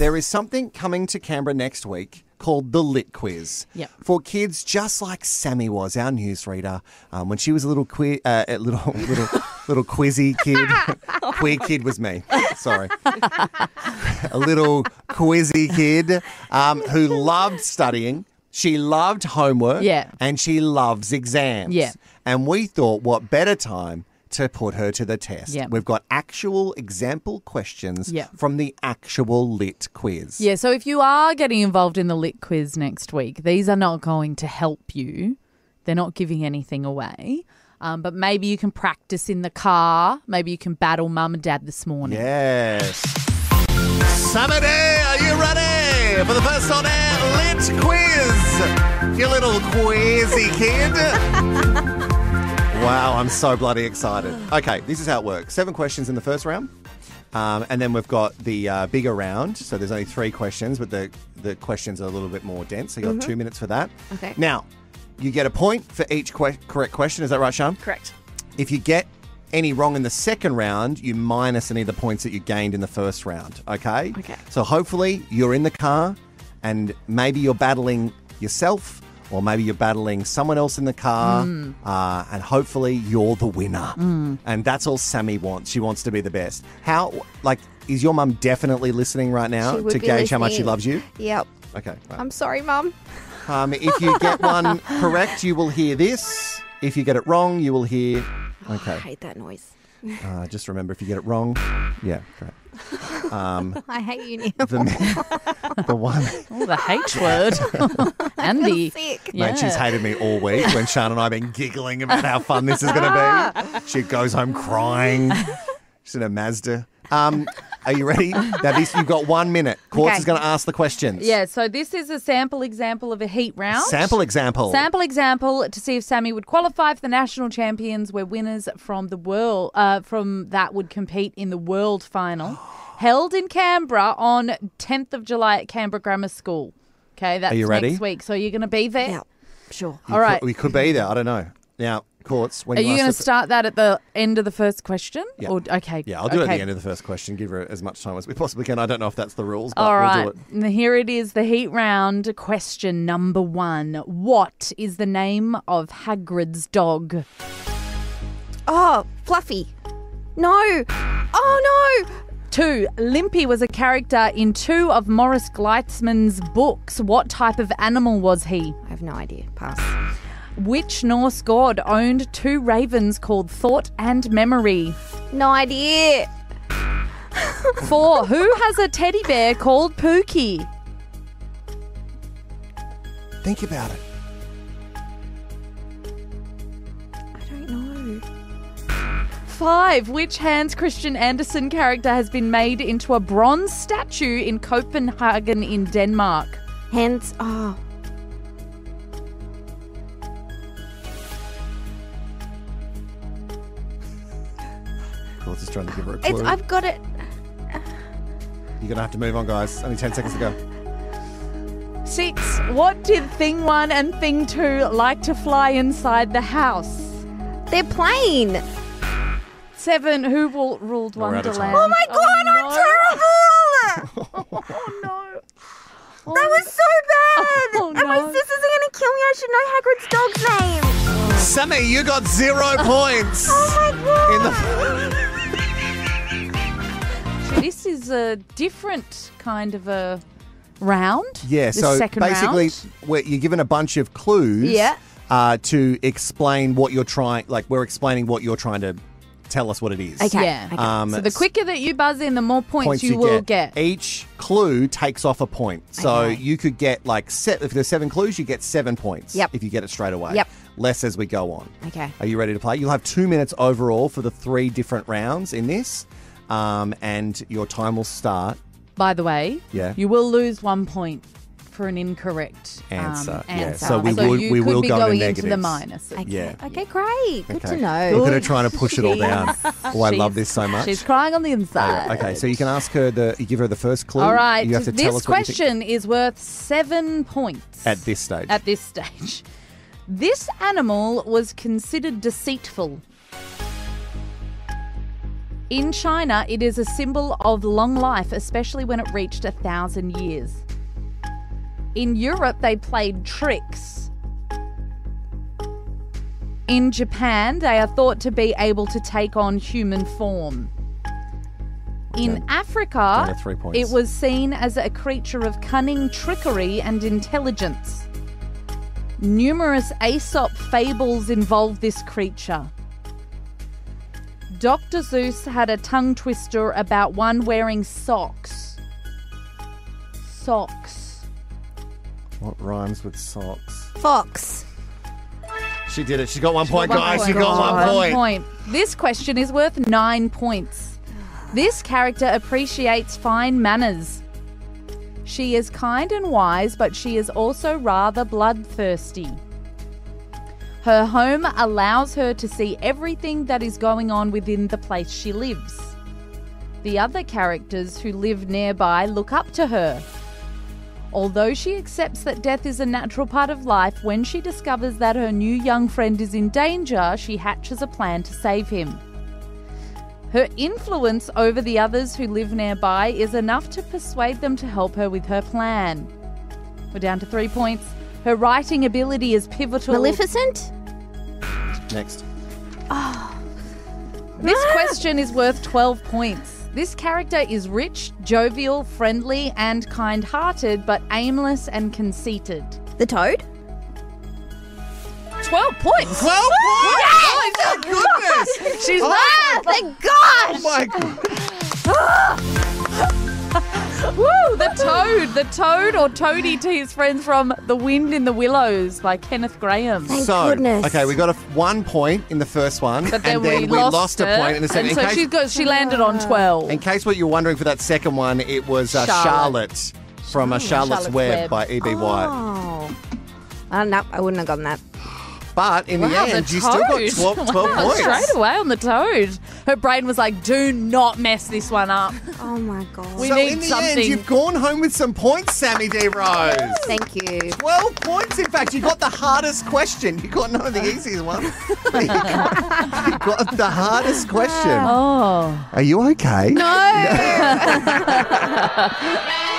There is something coming to Canberra next week called the Lit Quiz. Yep. For kids just like Sammy was, our newsreader, um, when she was a little qui- uh, a little little little quizzy kid. Queer kid was me. Sorry. a little quizzy kid um, who loved studying. She loved homework. Yeah. And she loves exams. Yeah. And we thought, what better time to put her to the test? Yeah. We've got actual example questions Yeah. from the actual lit quiz. Yeah, so if you are getting involved in the lit quiz next week, these are not going to help you. They're not giving anything away. Um, but maybe you can practice in the car. Maybe you can battle mum and dad this morning. Yes. Sammy D, are you ready for the first on air lit quiz? You little quizzy kid. wow, I'm so bloody excited. Okay, this is how it works seven questions in the first round. Um, and then we've got the uh, bigger round. So there's only three questions, but the, the questions are a little bit more dense. So you've got two minutes for that. Okay. Now, you get a point for each que- correct question. Is that right, Sean? Correct. If you get any wrong in the second round, you minus any of the points that you gained in the first round. Okay? Okay. So hopefully you're in the car and maybe you're battling yourself or maybe you're battling someone else in the car uh, and hopefully you're the winner. And that's all Sammy wants. She wants to be the best. How, like, is your mum definitely listening right now to gauge how much she loves you? Yep. Okay. right. I'm sorry, Mum. Um, if you get one correct, you will hear this. If you get it wrong, you will hear. Okay. I hate that noise. Uh, just remember, if you get it wrong, yeah, great. Um, I hate you, Neil. the, the one, Oh, the H word. and the. Sick. Yeah. mate, she's hated me all week when Sean and I have been giggling about how fun this is going to be. She goes home crying. She's in a Mazda. Um, are you ready? Now, this you've got one minute. Courts Okay. is going to ask the questions. Yeah, so this is a sample example of a heat round. Sample example. Sample example to see if Sammy would qualify for the national champions, where winners from the world uh, from that would compete in the world final, held in Canberra on 10th of July at Canberra Grammar School. Okay, that's you ready? next week. So you're going to be there. Yeah. Sure. You All right. could- we could be there. I don't know. Now, Courts, when Are you you going to start that at the end of the first question? Yeah. Or, okay. Yeah, I'll do it at the end of the first question. Give her as much time as we possibly can. I don't know if that's the rules, but All we'll do it. And Here it is, the heat round question number one. What is the name of Hagrid's dog? Oh, Fluffy. No. Oh, no. Two, Limpy was a character in two of Morris Gleitzman's books. What type of animal was he? I have no idea. Pass. Which Norse god owned two ravens called Thought and Memory? No idea. Four, who has a teddy bear called Pookie? Think about it. I don't know. Five, which Hans Christian Andersen character has been made into a bronze statue in Copenhagen in Denmark? Hence. Oh. Courts is trying to give her a clue. It's, I've got it. You're going to have to move on, guys. Only 10 seconds to go. Six, what did Thing One and Thing Two like to fly inside the house? They're plain. Seven, who will, ruled We're out of Wonderland? Oh my god, no. I'm terrible! Oh no. Oh, that was so bad! Oh, And my sisters are gonna kill me. I should know Hagrid's dog's name. Sammy, you got zero points. Oh my god! In the This is a different kind of a round. yeah, so second basically, round. you're given a bunch of clues Yeah. uh, to explain what you're trying, like, we're explaining what you're trying to tell us what it is. Okay. Yeah. okay. Um, So the quicker that you buzz in, the more points, you, will get. Each clue takes off a point. So Okay. you could get like se- if there's seven clues, you get seven points. Yep. If you get it straight away. Yep. Less as we go on. Okay. Are you ready to play? You'll have two minutes overall for the three different rounds in this, um, and your time will start. By the way, Yeah. you will lose one point for an incorrect um, Answer, yeah. answer. So we so would- you we could will be go to going into the negatives. minuses. Okay. Yeah. Okay, great. Good Okay. to know. Look at her trying to push it all down. Oh, I love this so much. She's crying on the inside. Okay, so you can ask her the. You give her the first clue. All right. You have to tell this us what you think question is worth seven points at this stage. at this stage. This animal was considered deceitful. In China, it is a symbol of long life, especially when it reached a thousand years. In Europe, they played tricks. In Japan, they are thought to be able to take on human form. In Down- Africa, it was seen as a creature of cunning, trickery, and intelligence. Numerous Aesop fables involve this creature. Dr. Seuss had a tongue twister about one wearing socks. Socks. What rhymes with socks? Fox. She did it. She got one point, One guys. She point. got one point. This question is worth nine points. This character appreciates fine manners. She is kind and wise, but she is also rather bloodthirsty. Her home allows her to see everything that is going on within the place she lives. The other characters who live nearby look up to her. Although she accepts that death is a natural part of life, when she discovers that her new young friend is in danger, she hatches a plan to save him. Her influence over the others who live nearby is enough to persuade them to help her with her plan. We're down to three points. Her writing ability is pivotal. Maleficent? Next. This question is worth 12 points. This character is rich, jovial, friendly, and kind hearted, but aimless and conceited. The toad? 12 points! 12 points! Oh, my goodness! She's Ah, thank God! Oh, my God. Woo! The Toad! The Toad or Toady to his friends from The Wind in the Willows by Kenneth Grahame. Thank So, goodness. okay, we got a one point in the first one, But then and then we, lost, a point in the second. And so in, she case, got she landed on 12. in case what you're wondering for that second one, it was uh, Charlotte. Charlotte. from uh, Charlotte's, Charlotte's Web, Web. by E.B. White. Oh. Uh, no, I wouldn't have gotten that. But in the end, the you still got 12, 12 Wow, points. Straight away on the Toad. Her brain was like, do not mess this one up. Oh my God. We so need in the something. end, you've gone home with some points, Sammy D. Rose. Thank you. 12 points, in fact. You got the hardest question. You got none of the easiest ones. you, got, you got the hardest question. Oh. Are you okay? No!